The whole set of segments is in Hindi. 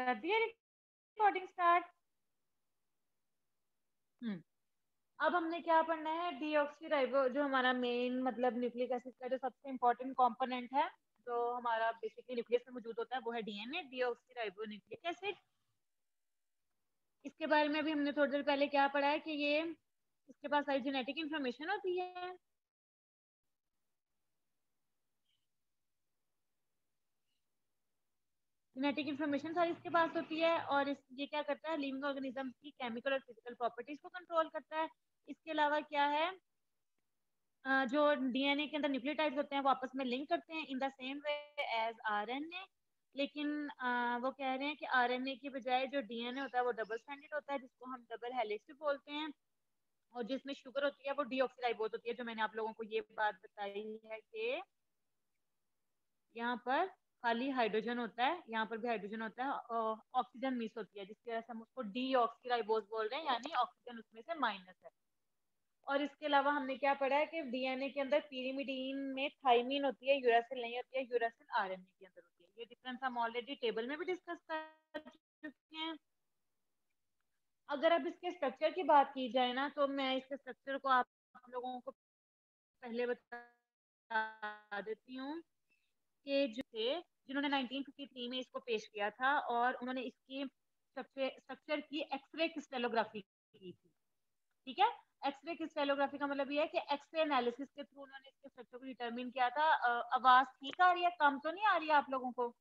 दिया रिकॉर्डिंग स्टार्ट अब हमने क्या पढ़ना है? डीऑक्सीराइबो जो हमारा मेन मतलब न्यूक्लिक एसिड का जो सबसे इम्पोर्टेंट कंपोनेंट है, जो हमारा बेसिकली न्यूक्लियस में मौजूद होता है, वो है डीएनए डीऑक्सीराइबो न्यूक्लिक एसिड इसके बारे में भी हमने थोड़ी देर पहले क्या पढ़ा है कि ये, इसके पास सारी जेनेटिक इंफॉर्मेशन होती है। जेनेटिक इन्फॉर्मेशन सारी इसके पास होती है और इस, ये क्या करता है? लिविंग ऑर्गेनिज्म की केमिकल और फ़िज़िकल प्रॉपर्टीज़ को कंट्रोल करता है। इसके अलावा क्या है? जो डीएनए के अंदर न्यूक्लियोटाइड्स होते हैं, वो आपस में लिंक करते हैं in the same way as RNA लेकिन वो कह रहे हैं कि आरएनए के बजाय जो डीएनए होता है, वो डबल स्टैंडर्ड होता है, जिसको हम डबल हेलिक्स भी बोलते हैं। और जिसमें शुगर होती है, वो डीऑक्सीराइबोज होती है, जो मैंने आप लोगों को ये बात बताई है कि यहाँ पर खाली हाइड्रोजन होता है, यहाँ पर भी हाइड्रोजन होता है ऑक्सीजन मिस होती है, जिसकी वजह से हम उसको डी ऑक्सीराइबोज बोल रहे हैं, यानी ऑक्सीजन उसमें से माइनस है। और इसके अलावा हमने क्या पढ़ा है कि डीएनए के अंदर पीरीमिडीन में थाइमिन होती है यूरासिल नहीं होती है यूरासिल आरएनए के अंदर होती है। ये डिफरेंस हम ऑलरेडी टेबल में भी डिस्कस कर चुके हैं। अगर अब इसके स्ट्रक्चर की बात की जाए ना तो मैं इसके स्ट्रक्चर को आप लोगों को पहले बता देती हूँ। कि जो थे, जिन्होंने 1953 में इसको पेश किया था और उन्होंने इसकी स्ट्रक्चर की एक्सरे क्रिस्टेलोग्राफी की थी। ठीक है? एक्सरे क्रिस्टेलोग्राफी का मतलब ये है कि एक्सरे एनालिसिस के थ्रू उन्होंने इसके स्ट्रक्चर को डिटरमिन किया था। आवाज़ ठीक आ रही है? कम तो नहीं आ रही है आप लोगों को?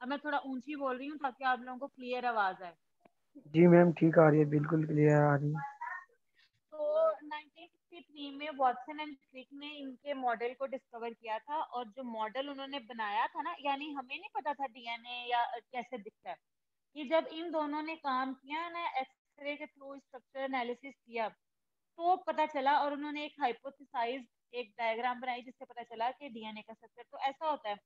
अब मैं थोड़ा ऊँची बोल रही हूँ ताकि आप लोगों को क्लियर आवाज़ आए। जी मैम, ठीक आ रही है, बिल्कुल क्लियर आ रही है। 1963 में वॉटसन एंड क्रिक ने इनके मॉडल को डिस्कवर किया था और जो मॉडल उन्होंने बनाया था ना, यानी हमें नहीं पता था डीएनए या कैसे दिखता है। कि जब इन दोनों ने काम किया ना एक्सरे के थ्रू स्ट्रक्चर एनालिसिस किया तो पता चला और उन्होंने एक हाइपोथेसाइज एक डायग्राम बनाई जिससे पता चला कि डीएनए का स्ट्रक्चर तो ऐसा होता है।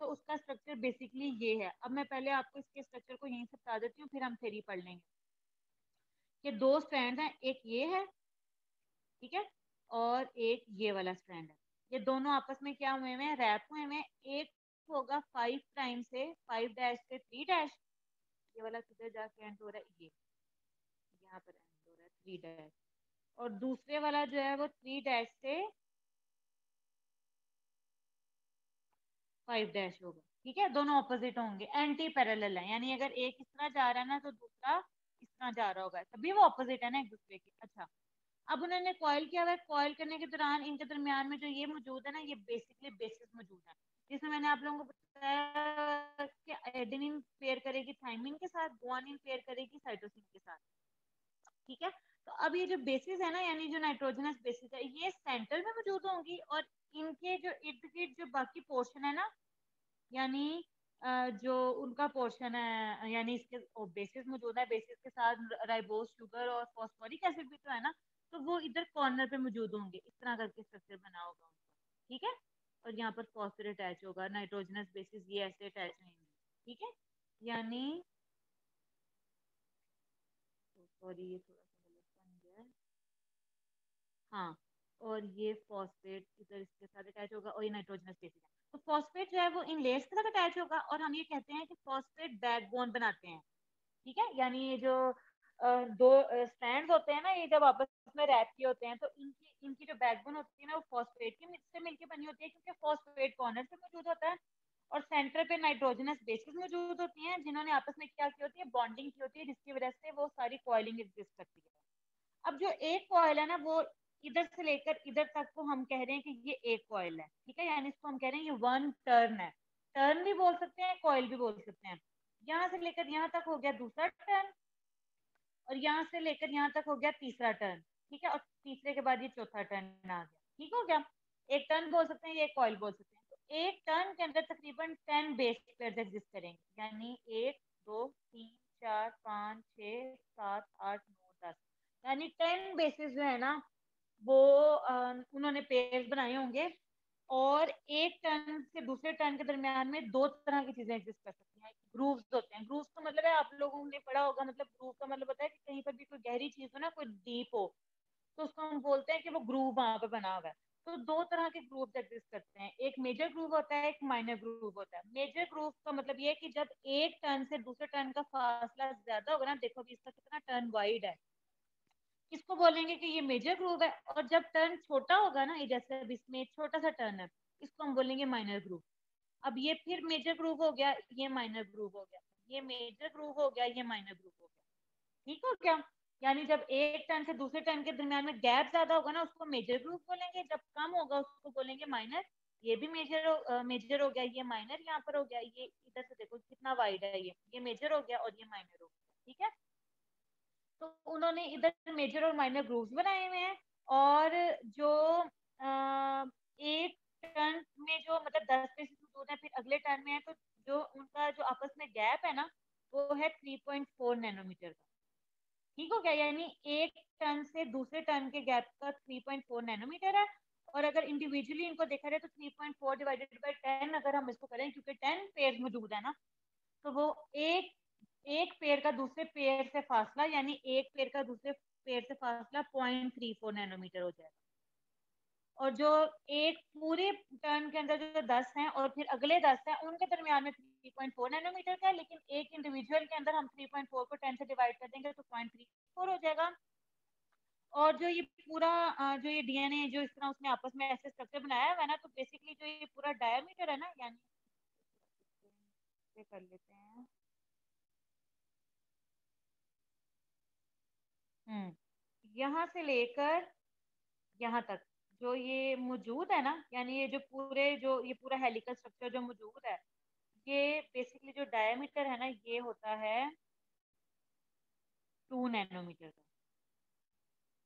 तो उसका स्ट्रक्चर बेसिकली ये है। अब मैं पहले आपको इसके स्ट्रक्चर को यहीं से बता देती हूँ, फिर हम थेरी पढ़ लेंगे। कि दो स्ट्रैंड हैं, एक ये है, ठीक है? और एक ये वाला स्ट्रैंड है। ये दोनों आपस में क्या हुए हैं? रैप हुए हैं। एक होगा फाइव टाइम से फाइव डैश से थ्री डैश ये वाला किधर जाके एंड हो रहा है? ये। यहाँ पर एंड हो रहा है थ्री डैश और दूसरे वाला जो है वो थ्री डैश से फाइव डैश होगा। ठीक है? दोनों ऑपोजिट होंगे। एंटी पैरेलल है। यानी अगर एक इस तरह जा रहा है ना तो दूसरा इस तरह जा रहा होगा। तभी वो ऑपोजिट है ना एक दूसरे के। अच्छा। अब उन्होंने कॉयल किया हुआ है कॉयल करने के दौरान इनके दरमियान में जो ये मौजूद है ना, ये बेसिकली बेसिस मौजूद है। जिसमें मैंने आप लोगों को बताया कि एडेनिन पेयर करेगी थाइमिन के साथ गुआनिन पेयर करेगी साइटोसिन के साथ। ठीक है? तो अब ये जो बेसिस है ना, यानी जो नाइट्रोजनस बेसिस है, ये सेंटर में मौजूद होंगी और इनके जो इर्द गिर्द जो बाकी पोर्शन है ना, यानी जो उनका पोर्शन है, यानी इसके बेसिस मौजूद है। बेसिस के साथ राइबोस शुगर और फॉस्फोरिक एसिड भी तो है ना तो वो इधर कॉर्नर पे मौजूद होंगे। इस तरह करके स्ट्रक्चर बना होगा उनका। ठीक है? और यहाँ पर फॉस्फोर अटैच होगा नाइट्रोजनस बेसिस ये ऐसे अटैच नहीं ठीक है? यानी सॉरी ये थोड़ा सा गलत बन गया हाँ। और ये फॉस्फेट इधर इसके साथ अटैच होगा और ये नाइट्रोजनस बेसिस है। तो फॉस्फेट जो है वो इन लेयर्स के साथ अटैच होगा और हम ये कहते हैं कि फॉस्फेट बैकबोन बनाते हैं। ठीक है? यानी ये जो दो स्टैंड होते हैं ना, ये जब आपस में रैप किए होते हैं तो इनकी इनकी जो बैकबोन होती है ना, वो फॉस्फेट की से मिलकर बनी होती है, क्योंकि फॉस्फेट कॉर्नर पे मौजूद होता है और सेंटर पे नाइट्रोजनस बेसिस मौजूद होती हैं, जिन्होंने आपस में क्या की होती है बॉन्डिंग की होती है, जिसकी वजह से वो सारी कॉइलिंग एग्जिस्ट करती है। अब जो एक कॉयल है ना, वो इधर से लेकर इधर तक को हम कह रहे हैं कि ये एक कॉयल है, ठीक है? यानी इसको हम कह रहे हैं ये वन टर्न है। टर्न भी बोल सकते हैं कॉयल भी बोल सकते हैं। यहाँ से लेकर यहाँ तक हो गया दूसरा टर्न और यहाँ से लेकर यहाँ तक हो गया तीसरा टर्न ठीक है? और तीसरे के बाद ये चौथा टर्न आ गया, ठीक हो गया? एक टर्न बोल सकते हैं ये कॉयल बोल सकते हैं। तो एक टर्न के अंदर तकरीबन टेन बेस पेयर एग्जिस्ट करेंगे, यानी एक, दो, तीन, चार, पाँच छ सात, आठ, नौ, दस। यानी टेन बेसिस जो है ना, वो उन्होंने पेज बनाए होंगे और एक टर्न से दूसरे टर्न के दरमियान में दो तरह की चीज़ें एग्जिस्ट कर सकती ग्रूव्स होते हैं। ग्रूव्स का मतलब है, आप लोगों ने पढ़ा होगा मतलब ग्रूव का मतलब होता है कि कहीं पर भी कोई गहरी चीज़ हो ना, कोई डीप हो तो उसको हम बोलते हैं कि वो ग्रूव वहाँ पर बना हुआ है। तो दो तरह के ग्रुप एग्जिस्ट करते हैं। एक मेजर ग्रुप होता है, एक माइनर ग्रुप होता है। मेजर ग्रुप का मतलब ये है कि जब एक टर्न से दूसरे टर्न का फासला ज़्यादा होगा ना, देखो अभी इसका कितना टर्न वाइड है। इसको बोलेंगे कि ये मेजर ग्रुप है? और जब टर्न छोटा होगा ना जैसे अब इसमें छोटा सा टर्न है, इसको हम बोलेंगे माइनर ग्रुप अब ये फिर मेजर ग्रुप हो गया ये माइनर ग्रुप हो गया। ये मेजर ग्रुप हो गया ये माइनर ग्रुप हो गया। ठीक हो क्या यानी जब एक टर्न से दूसरे टर्न के दरमियान में गैप ज़्यादा होगा ना उसको मेजर ग्रुप बोलेंगे। जब कम होगा उसको बोलेंगे माइनर ये भी मेजर मेजर हो गया ये माइनर यहाँ पर हो गया। ये इधर से देखो कितना वाइड है ये। ये मेजर हो गया और ये माइनर हो गया। ठीक है? तो उन्होंने इधर मेजर और माइनर ग्रुप्स बनाए हुए हैं। और जो आ, एक टर्न में जो मतलब दस मौजूद है, फिर अगले टर्न में है तो जो उनका जो आपस में गैप है ना, वो है थ्री पॉइंट फोर नैनोमीटर का। ठीक हो गया? यानी एक टर्न से दूसरे टर्न के गैप का थ्री पॉइंट फोर नैनोमीटर है, और अगर इंडिविजुअली इनको देखा जाए तो three point four divided by ten अगर हम इसको करें, क्योंकि टेन पेयर मौजूद है ना तो वो एक एक पेड़ का दूसरे पेयर से फासला, यानी एक पेड़ का दूसरे पेड़ से फासला पॉइंट थ्री फोर नैनोमीटर हो जाएगा। और जो एक पूरे टर्न के अंदर जो दस हैं और फिर अगले दस हैं, उनके दरमियान में थ्री पॉइंट फोर नैनोमीटर का है, लेकिन एक इंडिविजुअल के अंदर हम थ्री पॉइंट फोर को टेन से डिवाइड कर देंगे तो पॉइंट थ्री फोर हो जाएगा। और जो ये पूरा जो ये डीएनए जो इस तरह उसने आपस में ऐसे स्ट्रक्चर बनाया हुआ है ना तो बेसिकली जो ये पूरा डायमीटर है ना, यानी कर लेते हैं। हम्म यहाँ से लेकर यहाँ तक। जो ये मौजूद है ना, यानी ये जो पूरे, जो ये पूरा हेलिकल स्ट्रक्चर जो मौजूद है, ये बेसिकली जो डायमीटर है ना, ये होता है टू नैनोमीटर का।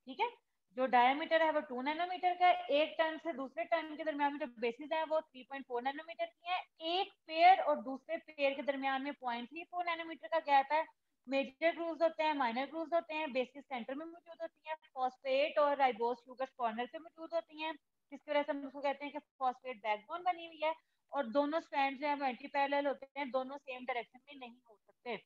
ठीक है? जो डायमीटर है वो टू नैनोमीटर का एक टर्न से दूसरे टन के दरमियान में जो बेसिस है वो थ्री पॉइंट फोर नैनोमीटर की है। एक पेयर और दूसरे पेयर के दरमियान में पॉइंट थ्री फोर नैनोमीटर का गैप है? मेजर ग्रूव्स होते हैं, माइनर ग्रूव्स होते हैं बेसिस सेंटर में मौजूद होती हैं, फॉस्फेट और राइबोस शुगर कॉर्नर पे मौजूद होती हैं, जिसकी वजह से हम उसको कहते हैं कि फॉस्फेट बैकबोन बनी हुई है और दोनों स्ट्रैंड जो है वो एंटी पैरेलल होते हैं, दोनों सेम डायरेक्शन में नहीं हो सकते।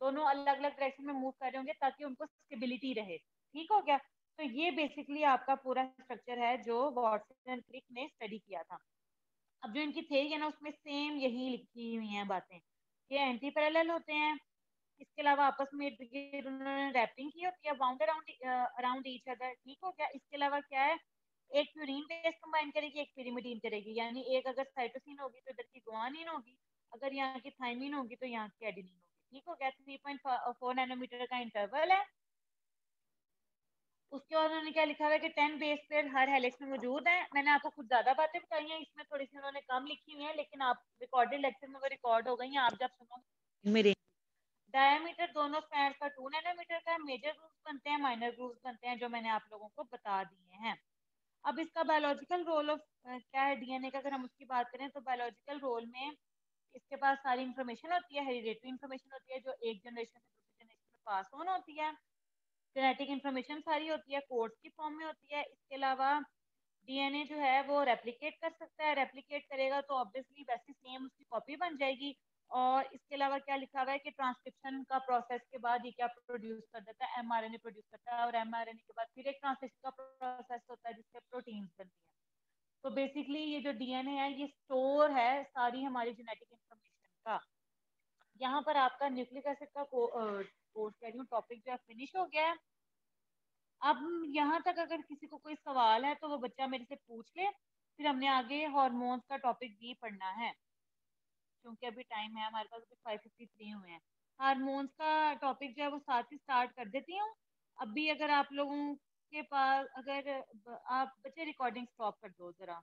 दोनों अलग अलग डायरेक्शन में मूव कर रहे होंगे ताकि उनको स्टेबिलिटी रहे। ठीक हो गया? तो ये बेसिकली आपका पूरा स्ट्रक्चर है जो वॉटसन क्रिक ने स्टडी किया था। अब जो इनकी थेरी है ना, उसमें सेम यही लिखी हुई हैं बातें। ये एंटी पैरेलल होते हैं इसके अलावा आपस में उन्होंने रैपिंग की होती है bound around around each other ठीक हो गया? इसके अलावा क्या है? एक प्यूरिन बेस कंबाइन करेगी, एक पिरीमिडीन करेगी, यानी एक अगर साइटोसिन होगी तो इधर की गुआनिन होगी, अगर यहाँ की थाइमिन होगी तो यहाँ की एडिनिन होगी, ठीक हो गया? थ्री पॉइंट फोर नैनोमीटर का इंटरवल है। उसके बाद उन्होंने क्या लिखा हुआ है कि टेन बेस पेयर हर हेलिक्स में मौजूद है। मैंने आपको कुछ ज़्यादा बातें बताई हैं, इसमें थोड़ी सी उन्होंने कम लिखी हुई है, लेकिन आप रिकॉर्डेड लेक्चर में वो रिकॉर्ड हो गई हैं, आप जब सुनो मेरे डायमीटर दोनों स्ट्रैंड का टू नैनोमीटर का मेजर ग्रुप्स बनते हैं माइनर ग्रुप्स बनते हैं, जो मैंने आप लोगों को बता दिए हैं। अब इसका बायोलॉजिकल रोल ऑफ़ क्या है डीएनए का, अगर हम उसकी बात करें तो बायोलॉजिकल रोल में इसके पास सारी इंफॉर्मेशन होती है हेरिडेटरी इंफॉर्मेशन होती है, जो एक जनरेशन से दूसरी जनरेशन में पास ऑन होती है। जेनेटिक इंफॉर्मेशन सारी होती है कोड्स की फॉर्म में होती है। इसके अलावा डीएनए जो है, वो रेप्लिकेट कर सकता है रेप्लिकेट करेगा तो ऑब्वियसली वैसी सेम उसकी कॉपी बन जाएगी। और इसके अलावा क्या लिखा हुआ है कि ट्रांसक्रिप्शन का प्रोसेस के बाद ये क्या प्रोड्यूस कर देता है? एमआरएनए प्रोड्यूस करता है और एमआरएनए के बाद फिर एक ट्रांसक्रिप्शन का प्रोसेस होता है जिससे प्रोटीन्स बनती है। तो बेसिकली ये जो डीएनए है, ये स्टोर है सारी हमारी जेनेटिक इंफॉर्मेशन का। यहाँ पर आपका न्यूक्लिक एसिड का कोर्स कह रही हूँ टॉपिक जो है फिनिश हो गया है। अब यहाँ तक अगर किसी को कोई सवाल है तो वो बच्चा मेरे से पूछ ले, फिर हमने आगे हॉर्मोन्स का टॉपिक भी पढ़ना है। क्योंकि अभी टाइम है, हमारे पास अभी फाइव फिफ्टी थ्री हुए हैं। हारमोन्स का टॉपिक जो है वो साथ ही स्टार्ट कर देती हूँ। अभी अगर आप लोगों के पास, अगर आप, बच्चे रिकॉर्डिंग स्टॉप कर दो ज़रा।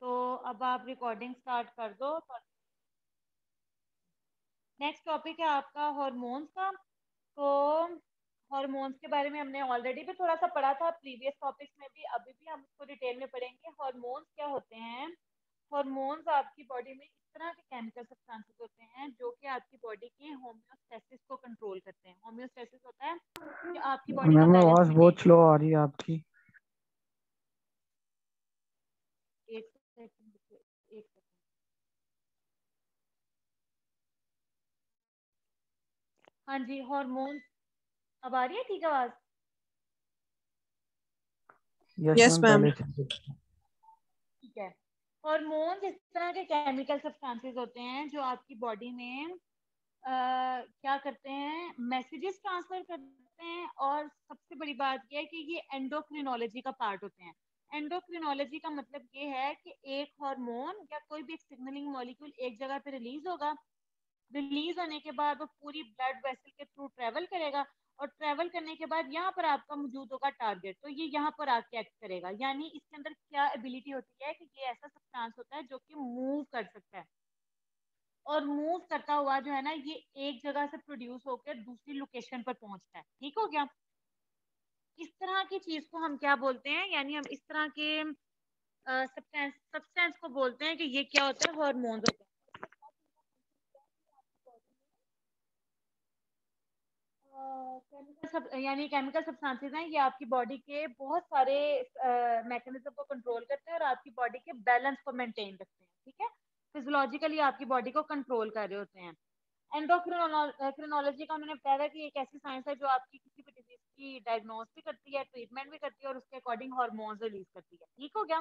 तो अब आप रिकॉर्डिंग स्टार्ट कर दो। नेक्स्ट टॉपिक है आपका हॉर्मोन्स का। तो हॉर्मोन्स के बारे में हमने ऑलरेडी भी थोड़ा सा पढ़ा था प्रीवियस टॉपिक्स में भी। अभी भी हम उसको डिटेल में पढ़ेंगे। हॉर्मोन्स क्या होते हैं? हॉर्मोन्स आपकी बॉडी में इस तरह के केमिकल सब्सटेंसेस होते हैं जो कि आपकी बॉडी की होम्योस्टेसिस को कंट्रोल करते हैं। होम्योस्टेसिस होता है कि आपकी बॉडी मैम आवाज़ बहुत स्लो आ रही है आपकी। एक सेकंड एक सेकंड हाँ जी हॉर्मोन्स अब आ रही है ठीक आवाज़? यस मैम ठीक है। हार्मोन्स इस तरह के केमिकल सब्सटेंसेस होते हैं जो आपकी बॉडी में आ, क्या करते हैं मैसेजेस ट्रांसफ़र करते हैं और सबसे बड़ी बात यह है कि ये एंडोक्रिनोलॉजी का पार्ट होते हैं। एंडोक्रिनोलॉजी का मतलब ये है कि एक हार्मोन या कोई भी एक सिग्नलिंग मॉलिक्यूल एक जगह पे रिलीज़ होगा। रिलीज़ होने के बाद वो पूरी ब्लड वेसल के थ्रू ट्रेवल करेगा और ट्रेवल करने के बाद यहाँ पर आपका मौजूद होगा टारगेट तो ये यहाँ पर आके एक्ट करेगा। यानी इसके अंदर क्या एबिलिटी होती है कि ये ऐसा सब्सटेंस होता है जो कि मूव कर सकता है। और मूव करता हुआ जो है ना, ये एक जगह से प्रोड्यूस होकर दूसरी लोकेशन पर पहुँचता है। ठीक हो गया? इस तरह की चीज़ को हम क्या बोलते हैं? यानी हम इस तरह के सब्सटेंस सब्सटेंस को बोलते हैं कि ये क्या होता है? हॉर्मोन्स होते हैं। केमिकल यानी केमिकल सब्सटेंसेस हैं, ये आपकी बॉडी के बहुत सारे मैकेनिज्म को कंट्रोल करते हैं और आपकी बॉडी के बैलेंस को मेंटेन रखते हैं, ठीक है? फिजियोलॉजिकली आपकी बॉडी को कंट्रोल कर रहे होते हैं। एंडोक्रिनोलॉजी का उन्होंने बताया था कि एक ऐसी साइंस है जो आपकी किसी भी डिज़ीज़ की डायग्नोस भी करती है ट्रीटमेंट भी करती है और उसके अकॉर्डिंग हार्मोन्स रिलीज़ करती है, ठीक हो गया?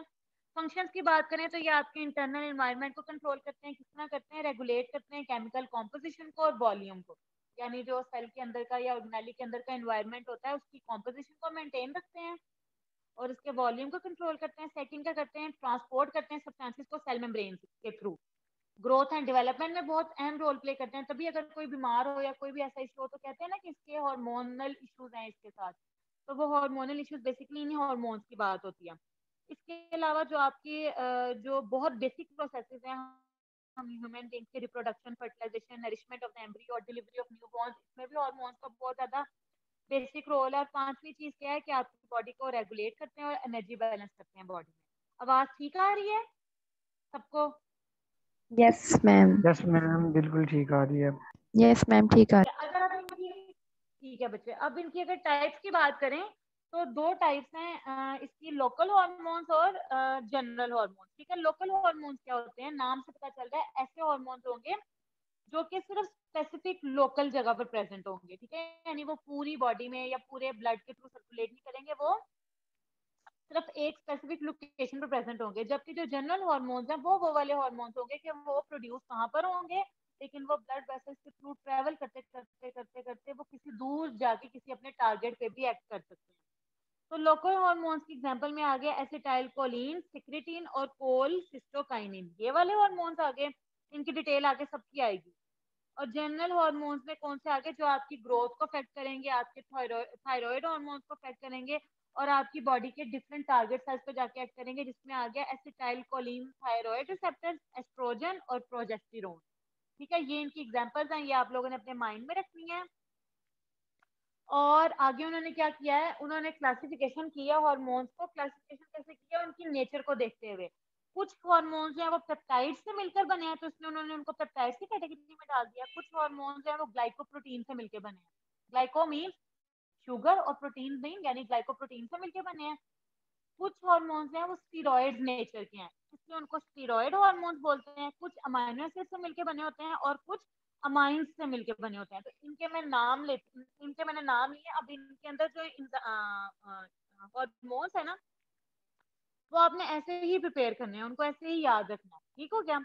फ़ंक्शंस की बात करें तो ये आपके इंटरनल एनवायरनमेंट को कंट्रोल करते हैं, किस तरह करते हैं? रेगुलेट करते हैं केमिकल कॉम्पोजिशन को और वॉल्यूम को। यानी जो सेल के अंदर का या ऑर्गेनाली के अंदर का एनवायरनमेंट होता है, उसकी कॉम्पोजिशन को मेंटेन रखते हैं और उसके वॉल्यूम को कंट्रोल करते हैं सेकंड क्या करते हैं ट्रांसपोर्ट करते हैं सब्सटेंसेस को सेल मेम्ब्रेन के थ्रू ग्रोथ एंड डेवलपमेंट में बहुत अहम रोल प्ले करते हैं। तभी अगर कोई बीमार हो या कोई भी ऐसा इशू हो तो कहते हैं ना कि इसके हार्मोनल इश्यूज़ हैं इसके साथ। तो वो हार्मोनल इश्यूज़ बेसिकली इन्हीं हार्मोन्स की बात होती है। इसके अलावा जो आपकी जो बहुत बेसिक प्रोसेसेस हैं हम ह्यूमन बींग्स के reproduction fertilization nourishment of the embryo और डिलीवरी ऑफ़ न्यू बॉर्न इसमें भी हार्मोन्स का बहुत ज़्यादा बेसिक रोल है और पांचवी चीज़ क्या है कि आपकी बॉडी को रेगुलेट करते हैं और एनर्जी बैलेंस करते हैं बॉडी में। आवाज़ ठीक आ रही है? सबको? यस मैम यस मैम बिल्कुल ठीक आ रही है। यस मैम ठीक आ रही है। अगर आप इनकी ठीक है बच्चे अब इनकी अगर टाइप्स की बात करें तो दो टाइप्स हैं इसकी लोकल हार्मोन्स और जनरल हार्मोन्स ठीक है? लोकल हार्मोन्स क्या होते हैं? नाम से पता चल रहा है, ऐसे हार्मोन्स होंगे जो कि सिर्फ़ स्पेसिफिक लोकल जगह पर प्रेजेंट होंगे, ठीक है? यानी वो पूरी बॉडी में या पूरे ब्लड के थ्रू सर्कुलेट नहीं करेंगे, वो सिर्फ़ एक स्पेसिफिक लोकेशन पर प्रेजेंट होंगे, जबकि जो जनरल हार्मोन्स हैं, वो वो वाले हार्मोन्स होंगे कि वो प्रोड्यूस कहाँ पर होंगे, लेकिन वो ब्लड वेसल्स के थ्रू ट्रेवल करते करते करते करते वो किसी दूर जाके किसी अपने टारगेट पे भी एक्ट कर सकते हैं। तो लोकल हार्मोन्स की एग्जांपल में आ गया एसिटाइल कोलिन सिक्रेटिन और कोल सिस्टोकाइनिन ये वाले हार्मोन्स आगे, इनकी डिटेल आगे सबकी आएगी। और जनरल हॉर्मोन्स में कौन से आगे? जो आपकी ग्रोथ को अफेक्ट करेंगे, आपके थायराइड हार्मोन्स को अफेक्ट करेंगे और आपकी बॉडी के डिफरेंट टारगेट साइज़ पर जाके एक्ट करेंगे, जिसमें आ गया acetylcholine thyroid receptors estrogen और प्रोजेस्टेरोन ठीक है, ये इनकी एग्जांपल्स हैं, ये आप लोगों ने अपने माइंड में रखनी है। और आगे उन्होंने क्या किया है? उन्होंने क्लासिफिकेशन किया हार्मोन्स को। क्लासिफिकेशन कैसे किया उनकी नेचर को देखते हुए। कुछ हार्मोन्स जो है वो पेप्टाइड से मिलकर बने हैं तो इसमें उन्होंने उनको पेप्टाइड की कैटेगरी में डाल दिया। कुछ हार्मोन्स जो है वो ग्लाइकोप्रोटीन से मिलकर बने हैं। ग्लाइको मीन शुगर और प्रोटीन मीन यानी ग्लाइकोप्रोटीन से मिलकर बने हैं। कुछ हार्मोन्स हैं वो स्टीरॉयड नेचर के हैं। इसलिए उनको स्टीरॉयड हार्मोन्स बोलते हैं। कुछ अमाइनो एसिड से मिलकर बने होते हैं और कुछ अमाइंस से मिलके बने होते हैं। तो इनके मैं नाम ले, इनके मैंने नाम लिए, अब इनके अंदर जो हॉर्मोन्स है ना, वो आपने ऐसे ही प्रिपेयर करने हैं, उनको ऐसे ही याद रखना है। ठीक हो गया?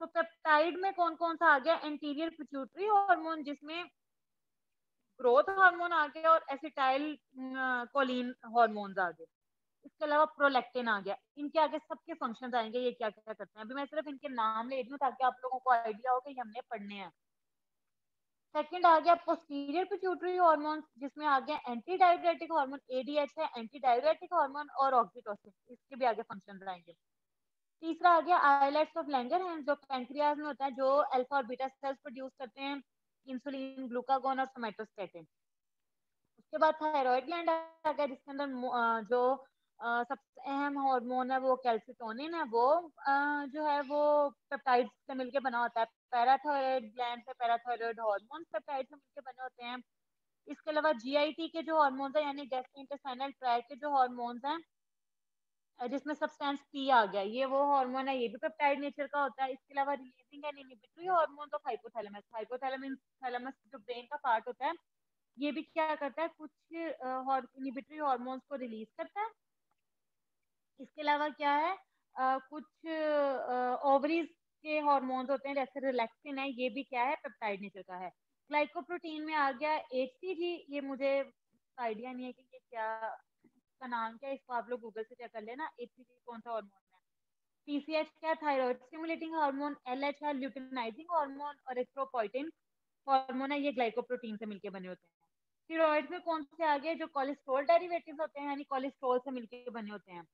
तो पेप्टाइड में कौन कौन सा आ गया? एंटीरियर पिट्यूटरी हार्मोन जिसमें ग्रोथ हार्मोन आ गया और एसिटाइल कोलिन हार्मोन्स आ गए। इसके अलावा प्रोलेक्टिन आ गया। इनके आगे सबके फ़ंक्शंस आएँगे, ये क्या क्या करते हैं? अभी मैं सिर्फ़ इनके नाम ले रही हूँ ताकि आप लोगों को आइडिया हो कि हमने पढ़ने हैं। सेकंड आ गया पोस्टीरियर पिट्यूटरी हार्मोन जिसमें आ गया एंटी डायबिटिक हार्मोन एडीएच है एंटी डायबिटिक हार्मोन और ऑक्सीटोसिन इसके भी आगे फ़ंक्शन आएँगे। तीसरा आ गया आइलेट्स ऑफ़ लैंगर है, जो पेंक्रियाज में होता है, जो अल्फ़ा और बीटा सेल्स प्रोड्यूस करते हैं इंसुलिन ग्लूकागोन और सोमेटोस्टेटिन उसके बाद थायराइड ग्लैंड आ गया, जिसके अंदर जो सबसे अहम हार्मोन है वो कैल्सिटोनिन है, वो जो है वो पेप्टाइड से मिलके बना होता है। पैराथायरॉयड ग्लैंड से पैराथायरॉयड हार्मोन पेप्टाइड से मिलके बने होते हैं। इसके अलावा जीआईटी के जो हार्मोन्स हैं, यानी गैस्ट्रोइंटेस्टाइनल ट्रैक के जो हार्मोन्स हैं जिसमें सब्सटेंस पी आ गया, ये वो हार्मोन है, ये भी पेप्टाइड नेचर का होता है। इसके अलावा releasing and inhibitory hormone of hypothalamus hypothalamus thalamus जो ब्रेन का पार्ट होता है, ये भी क्या करता है, कुछ इनहिबिटरी हार्मोन्स को रिलीज़ करता है। इसके अलावा क्या है आ, कुछ ओवरीज के हॉर्मोन्स होते हैं जैसे रिलैक्सिन है ये भी क्या है पेप्टाइड नेचर का है। ग्लाइकोप्रोटीन में आ गया एच ये मुझे आइडिया नहीं है कि ये क्या का नाम क्या है इसको आप लोग गूगल से चेक कर लेना एच कौन सा हॉर्मोन है। टीसीएच क्या थायराइड स्टिमुलेटिंग हार्मोन एलएच है ल्यूटिनाइजिंग हार्मोन और एस्ट्रोपोइटिन हार्मोन है ये ग्लाइकोप्रोटीन से मिलकर बने होते हैं। स्टीरॉइड में कौन से आ गए जो कोलेस्ट्रॉल डेरिवेटिव होते हैं यानी कोलेस्ट्रॉल से मिलकर बने होते हैं।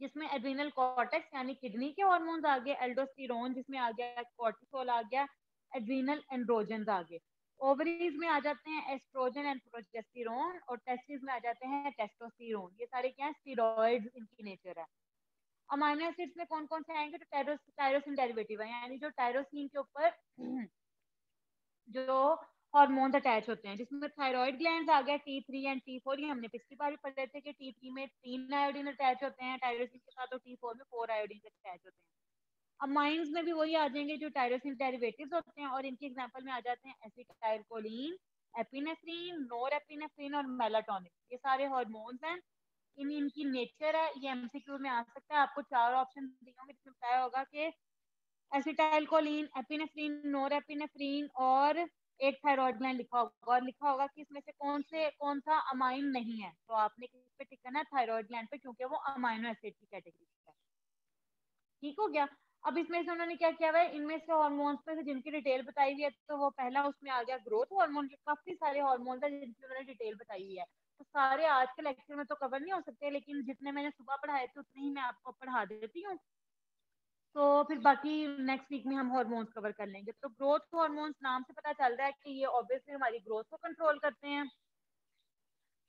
जिसमें एड्रीनल कॉर्टेक्स यानी किडनी के हार्मोन्स आ गए एल्डोस्टेरोन जिसमें आ गया कॉर्टिसोल आ गया एड्रीनल एंड्रोजन आ गए। ओवरीज में आ जाते हैं एस्ट्रोजन एंड प्रोजेस्टेरोन और टेस्टिस में आ जाते हैं टेस्टोस्टेरोन ये सारे क्या है? स्टीरॉइड इनकी नेचर है। अमाइनो एसिड्स में कौन कौन से आएँगे? तो टायरोसिन डेरिवेटिव है, यानी जो टायरोसिन के ऊपर जो हार्मोन्स अटैच होते हैं, जिसमें थायराइड ग्लैंड आ गया T three and T four ये हमने पिछली बार पढ़ रहे थे कि टी थ्री में तीन आयोडीन अटैच होते हैं टायरोसिन के साथ और टी फोर में फोर आयोडीन अटैच होते हैं। अब माइंस में भी वही आ जाएँगे जो टायरोसिन डेरिवेटिव्स होते हैं और इनके एग्ज़ाम्पल में आ जाते हैं एसिटाइलकोलिन एपिनेफ्रीन नोर एपिनेफ्रीन और मेलाटोनिन ये सारे हार्मोन्स हैं। इन, इनकी नेचर है, ये एमसीक्यू में आ सकता है। आपको चार ऑप्शन दिए जिसमें बताया होगा कि एसिटाइलकोलिन एपिनेफ्रीन नोर एपिनेफ्रीन और एक थायराइड ग्लैंड लिखा होगा और लिखा होगा कि इसमें से कौन से, कौन सा अमाइन नहीं है। तो आपने किस पे टिक करना है थायराइड ग्लैंड पे, क्योंकि वो अमाइनो एसिड की कैटेगरी है। ठीक हो गया? अब इसमें से उन्होंने क्या किया हुआ इनमें से हॉर्मोन्स में से जिनकी डिटेल बताई हुई है तो वो पहला उसमें आ गया ग्रोथ हार्मोन काफ़ी सारे हॉर्मोन्स है जिनकी उन्होंने डिटेल बताई हुई है। तो सारे आज के लेक्चर में तो कवर नहीं हो सकते, लेकिन जितने मैंने सुबह पढ़ाए थे, उतने ही मैं आपको पढ़ा देती हूँ। तो फिर बाकी नेक्स्ट वीक में हम हॉर्मोन्स कवर कर लेंगे। तो ग्रोथ हॉर्मोन्स नाम से पता चल रहा है कि ये ऑब्वियसली हमारी ग्रोथ को कंट्रोल करते हैं।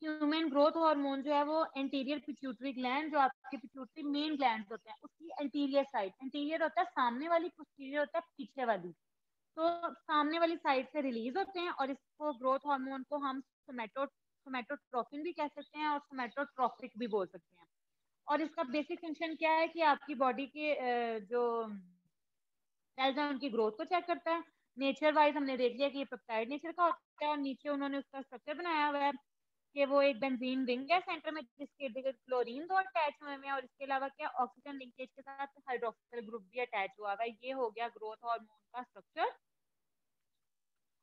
ह्यूमन ग्रोथ हार्मोन जो है वो एंटीरियर पिट्यूटरी ग्लैंड जो आपके पिट्यूटरी मेन ग्लैंड होते हैं, उसकी एंटीरियर साइड एंटीरियर होता है सामने वाली पोस्टीरियर होता है पीछे वाली। तो सामने वाली साइड से रिलीज़ होते हैं और इसको ग्रोथ हार्मोन को हम सोमेटो सोमेटोट्रोफिन भी कह सकते हैं और सोमेटोट्रोफिक भी बोल सकते हैं। और इसका बेसिक फ़ंक्शन क्या है कि आपकी बॉडी के जो सेल्स हैं, उनकी ग्रोथ को चेक करता है। नेचर वाइज हमने देख लिया कि ये पेप्टाइड नेचर का होता है और नीचे उन्होंने उसका स्ट्रक्चर बनाया हुआ है कि वो एक बेंजीन रिंग है सेंटर में, जिसके इर्द क्लोरीन दो अटैच हुए हैं और इसके अलावा क्या ऑक्सीजन लिंकेज के साथ हाइड्रोक्सिल ग्रुप भी अटैच हुआ हुआ है। ये हो गया ग्रोथ हार्मोन का स्ट्रक्चर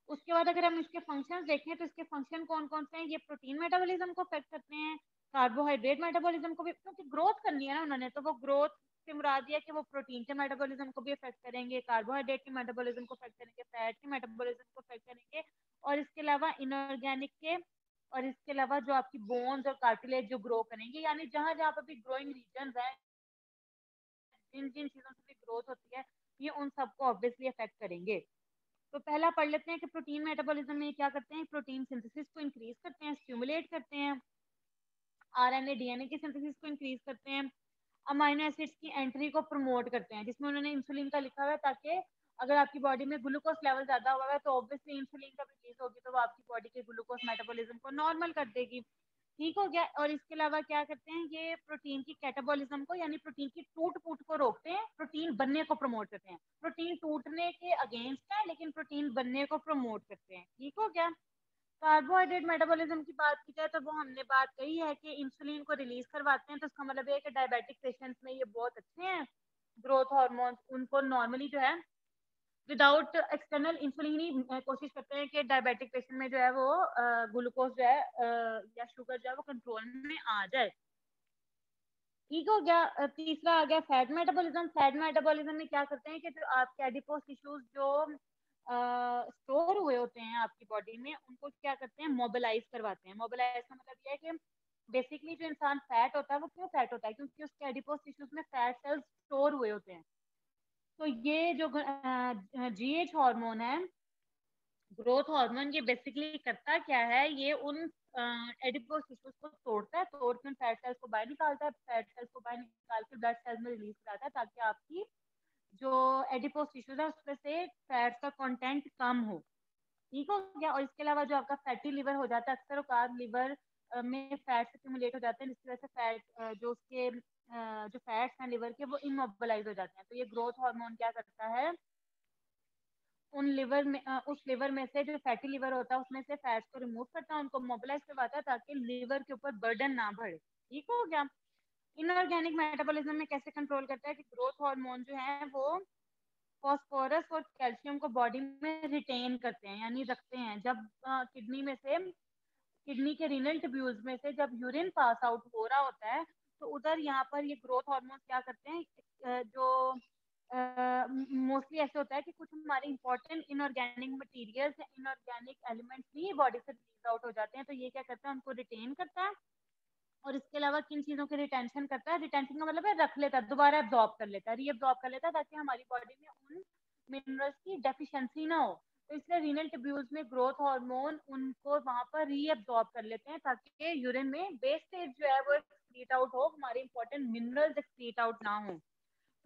उसके बाद अगर हम इसके फ़ंक्शंस देखें तो इसके फ़ंक्शन कौन कौन से हैं? ये प्रोटीन मेटाबॉलिज्म को अफेक्ट करते हैं। कार्बोहाइड्रेट मेटाबॉलिज्म को भी, क्योंकि ग्रोथ करनी है ना उन्होंने तो वो ग्रोथ से मुराद दिया कि वो प्रोटीन के मेटाबॉलिज्म को भी अफेक्ट करेंगे कार्बोहाइड्रेट के मेटाबॉलिज्म को अफेक्ट करेंगे फैट के मेटाबॉलिज्म को अफेक्ट करेंगे, और इसके अलावा इनऑर्गेनिक के, और इसके अलावा जो आपकी बोन्स और कार्टिलेज जो ग्रो करेंगे, यानी जहाँ जहाँ पर भी ग्रोइंग रीजन है, जिन जिन चीज़ों से भी ग्रोथ होती है, ये उन सबको ऑब्वियसली अफेक्ट करेंगे। तो पहला पढ़ लेते हैं कि प्रोटीन मेटाबॉलिज्म में क्या करते हैं प्रोटीन सिंथेसिस को इंक्रीज करते हैं स्टिमुलेट करते हैं। आरएनए डीएनए की सिंथेसिस को इंक्रीज करते हैं अमाइनो एसिड्स की एंट्री को प्रमोट करते हैं, जिसमें उन्होंने इंसुलिन का लिखा हुआ है ताकि अगर आपकी बॉडी में ग्लूकोज लेवल ज़्यादा हुआ है तो ऑब्वियसली इंसुलिन का रिलीज़ होगी तो वो आपकी बॉडी के ग्लूकोज मेटाबॉलिज्म को नॉर्मल कर देगी। ठीक हो गया? और इसके अलावा क्या करते हैं, ये प्रोटीन की कैटाबॉलिज्म को, यानी प्रोटीन की टूट फूट को रोकते हैं प्रोटीन बनने को प्रमोट करते हैं। प्रोटीन टूटने के अगेंस्ट है, लेकिन प्रोटीन बनने को प्रमोट करते हैं। ठीक हो गया? कार्बोहाइड्रेट मेटाबॉलिज्म की बात की जाए तो वो हमने बात कही है कि इंसुलिन को रिलीज़ करवाते हैं तो उसका मतलब ये कि डायबिटिक पेशेंट्स में ये बहुत अच्छे हैं। ग्रोथ हार्मोन्स उनको नॉर्मली जो है विदाउट एक्सटर्नल इंसुलिन ही कोशिश करते हैं कि डायबिटिक पेशेंट में जो है वो ग्लूकोज जो है या शुगर जो है वो कंट्रोल में आ जाए। ठीक हो गया। तीसरा आ गया फैट मेटाबॉलिज्म फैट मेटाबॉलिज्म में क्या करते हैं कि जो आपके एडिपोज टिश्यूज जो स्टोर हुए होते हैं आपकी बॉडी में, उनको क्या करते हैं मोबिलाइज करवाते हैं। मोबिलाइज का मतलब यह है कि बेसिकली जो इंसान फैट होता है, वो क्यों फैट होता है? क्योंकि उसके एडिपोज टिश्यूज में फैट सेल्स स्टोर हुए होते हैं। तो ये जो जी एच हार्मोन है ग्रोथ हार्मोन ये बेसिकली करता क्या है? ये उन एडिपोज टिश्यूज को तोड़ता है तोड़ के फैट सेल्स को बाहर निकालता है फैट सेल्स को बाहर निकाल के ब्लड सेल्स में रिलीज़ कराता है, ताकि आपकी जो एडिपोज टिश्यूज है, उसमें से फैट का कंटेंट कम हो। ठीक हो गया? और इसके अलावा जो आपका फैटी लिवर हो जाता है, अक्सर औकात लिवर में फैट एक्यूमुलेट हो जाते हैं, जिसकी वजह से फैट जो उसके जो फैट्स हैं लिवर के, वो इमोबलाइज हो जाते हैं। तो ये ग्रोथ हार्मोन क्या करता है? उन लिवर में उस लिवर में से जो फैटी लिवर होता है, उसमें से फैट्स को रिमूव करता है, उनको मोबिलाइज करवाता है, ताकि लिवर के ऊपर बर्डन ना बढ़े। ठीक हो गया? इनऑर्गेनिक मेटाबॉलिज्म में कैसे कंट्रोल करता है कि ग्रोथ हार्मोन जो है वो फॉस्फोरस और कैल्शियम को बॉडी में रिटेन करते हैं, यानी रखते हैं। जब किडनी में से किडनी के रिनल ट्यूब्यूल्स में से जब यूरिन पास आउट हो रहा होता है तो उधर यहाँ पर ये ग्रोथ हार्मोन क्या करते हैं जो मोस्टली ऐसे होता है कि कुछ हमारे important inorganic materials inorganic elements भी बॉडी से रिलीज़ आउट हो जाते हैं। तो ये क्या करता है, उनको रिटेन करता है। और इसके अलावा किन चीज़ों के रिटेंशन करता है? रिटेंशन का मतलब है रख लेता है, दोबारा एब्जॉर्ब कर लेता है। रीअब्जॉर्ब कर लेता है ताकि हमारी बॉडी में उन मिनरल्स की डेफिशिएंसी ना हो। तो इसलिए रीनल ट्यूब्यूल्स में ग्रोथ हार्मोन उनको वहाँ पर रीअब्जॉर्ब कर लेते हैं ताकि यूरिन में वेस्टेज जो है वो एक्सक्रीट आउट हो, हमारे इंपॉर्टेंट मिनरल्स एक्सक्रीट आउट ना हो।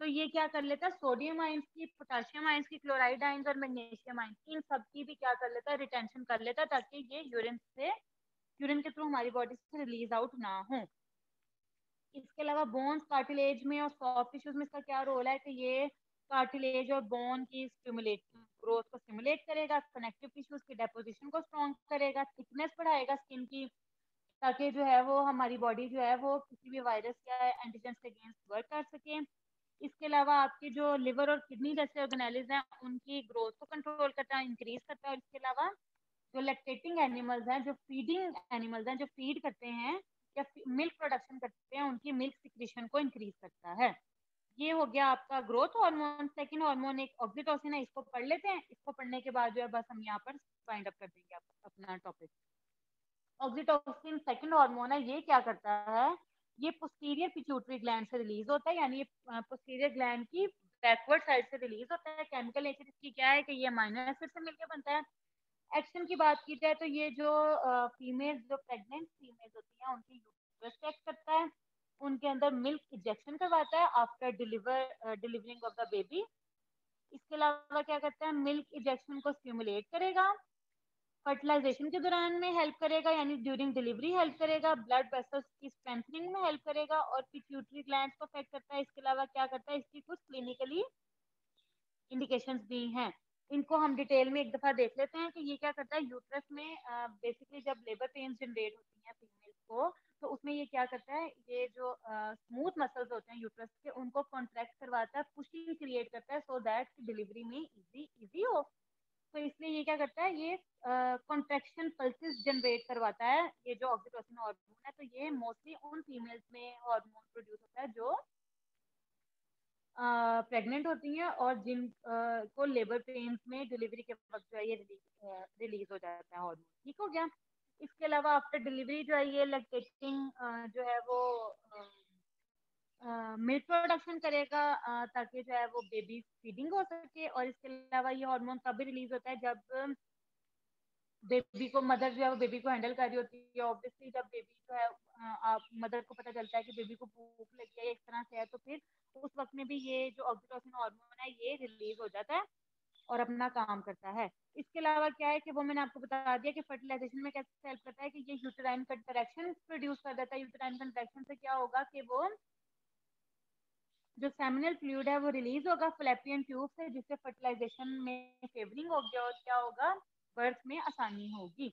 तो ये क्या कर लेता है? सोडियम आइंस की पोटेशियम आइंस की क्लोराइड आइंस और मैग्नीशियम आइंस इन सब की भी क्या कर लेता है? रिटेंशन कर लेता है ताकि ये यूरिन से यूरिन के थ्रू हमारी बॉडी से रिलीज़ आउट ना हो। इसके अलावा बोन्स कार्टिलेज में और सॉफ्ट टिश्यूज में इसका क्या रोल है कि ये कार्टिलेज और बोन की स्टिमुलेट ग्रोथ को स्टिमुलेट करेगा कनेक्टिव टिश्यूज की डेपोजिशन को स्ट्रॉन्ग करेगा थिकनेस बढ़ाएगा स्किन की, ताकि जो है वो हमारी बॉडी जो है वो किसी भी वायरस या एंटीजन के अगेंस्ट वर्क कर सके। इसके अलावा आपके जो लिवर और किडनी जैसे ऑर्गेनाइज हैं, उनकी ग्रोथ को कंट्रोल करता है इंक्रीज करता है। और इसके अलावा जो लैक्टेटिंग एनिमल्स हैं, जो फीडिंग एनिमल्स हैं, जो फ़ीड करते हैं या मिल्क प्रोडक्शन करते हैं, उनकी मिल्क सिक्रेशन को इंक्रीज करता है। ये हो गया आपका ग्रोथ हार्मोन सेकंड हार्मोन एक ऑक्सीटोसिन है, इसको पढ़ लेते हैं। इसको पढ़ने के बाद जो है, बस हम यहाँ पर फाइंड अप कर देंगे अपना टॉपिक ऑक्सीटोसिन सेकंड हार्मोन है, ये क्या करता है? ये पोस्टीरियर पिट्यूटरी ग्लैंड से रिलीज़ होता है, यानी ये पोस्टीरियर ग्लैंड की बैकवर्ड साइड से रिलीज़ होता है। केमिकल नेचर इसकी क्या है कि ये अमाइनो एसिड से मिलकर बनता है। एक्शन की बात की जाए तो ये जो फीमेल जो प्रेग्नेंट फीमेल होती हैं, उनकी यूट्रस चेक करता है, उनके अंदर मिल्क इंजेक्शन करवाता है after deliver delivering of the baby इसके अलावा क्या करता है मिल्क इंजेक्शन को स्टिमुलेट करेगा फर्टिलाइजेशन के दौरान में हेल्प करेगा, यानी ड्यूरिंग डिलीवरी हेल्प करेगा ब्लड वेसल्स की स्ट्रेंथनिंग में हेल्प करेगा और पिट्यूटरी ग्लैंड को अफेक्ट करता है। इसके अलावा क्या करता है, इसकी कुछ क्लिनिकली इंडिकेशंस भी हैं। इनको हम डिटेल में एक दफ़ा देख लेते हैं कि ये क्या करता है, यूट्रस में बेसिकली जब लेबर पेन जनरेट होती हैं फीमेल को तो उसमें ये क्या करता है, ये जो स्मूथ मसल्स होते हैं यूट्रस के, उनको कॉन्ट्रैक्ट करवाता है पुशिंग क्रिएट करता है सो दैट डिलीवरी में इजी इजी हो। तो इसलिए ये क्या करता है, ये कॉन्ट्रेक्शन पल्सेस जनरेट करवाता है, ये जो ऑक्सीटोसिन हार्मोन है तो ये मोस्टली उन फीमेल्स में हार्मोन प्रोड्यूस होता है जो प्रेग्नेंट होती हैं और जिन को लेबर पेन्स में डिलीवरी के वक्त जो है ये रिलीज़ हो जाता है हार्मोन ठीक हो गया? इसके अलावा आफ्टर डिलीवरी जो है ये लैक्टेटिंग जो है वो मिल्क प्रोडक्शन करेगा ताकि जो है वो बेबी फीडिंग हो सके और इसके अलावा ये हार्मोन तभी रिलीज़ होता है जब बेबी को मदर जो है वो बेबी को हैंडल कर रही होती है। ऑब्वियसली जब बेबी जो है आप, मदर को पता चलता है कि बेबी को भूख लगी है, इस तरह से है तो फिर उस वक्त में भी ये जो ऑक्सीटोसिन हार्मोन है, ये रिलीज़ हो जाता है और अपना काम करता है। इसके अलावा क्या है कि वो मैंने आपको बता दिया कि फर्टिलाइजेशन में कैसे हेल्प करता है कि ये यूटराइन कंट्रैक्शन प्रोड्यूस कर देता है। यूटराइन कंट्रैक्शन से क्या होगा कि वो जो सेमिनल फ्लूड है, वो रिलीज़ होगा फ्लैपियन ट्यूब से, जिससे फर्टिलाइजेशन में फेवरिंग होगी और क्या होगा बर्थ में आसानी होगी।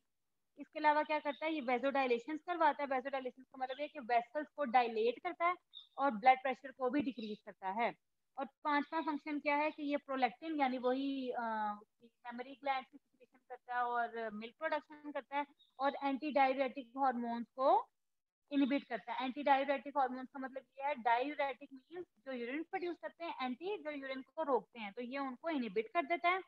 इसके अलावा क्या करता है, ये वेजोडाइलेशन करवाता है। वेजोडाइलेशन का मतलब ये कि वेसल्स को डायलेट करता है और ब्लड प्रेशर को भी डिक्रीज करता है। और पांचवा फ़ंक्शन क्या है कि ये प्रोलेक्टिन यानी वही मेमोरी ग्लैंड की करता है और मिल्क प्रोडक्शन करता है और एंटी डायरेटिक हॉर्मोन्स को इनिबिट करता है। एंटी डायरेटिक हॉर्मोन्स का मतलब ये है डायरेटिक मीन्स जो यूरिन प्रोड्यूस करते हैं एंटी जो यूरिन को रोकते हैं तो ये उनको इनिबिट कर देता है।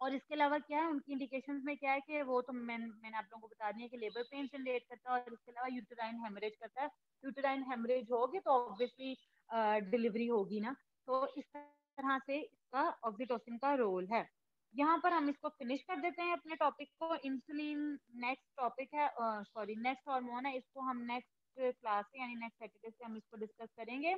और इसके अलावा क्या है, उनकी इंडिकेशन में क्या है कि वो तो मैं, मैंने आप लोगों को बता दिया कि लेबर पेन जनरेट करता है और इसके अलावा यूटराइन हेमरेज करता है। यूटराइन हेमरेज होगी तो ऑब्वियसली डिलीवरी होगी ना। तो इस तरह से इसका ऑक्सीटोसिन का रोल है। यहाँ पर हम इसको फिनिश कर देते हैं अपने टॉपिक को। इंसुलिन नेक्स्ट टॉपिक है सॉरी नेक्स्ट हार्मोन है। इसको हम नेक्स्ट क्लास से, यानी नेक्स्ट सैटरडे से हम इसको डिस्कस करेंगे।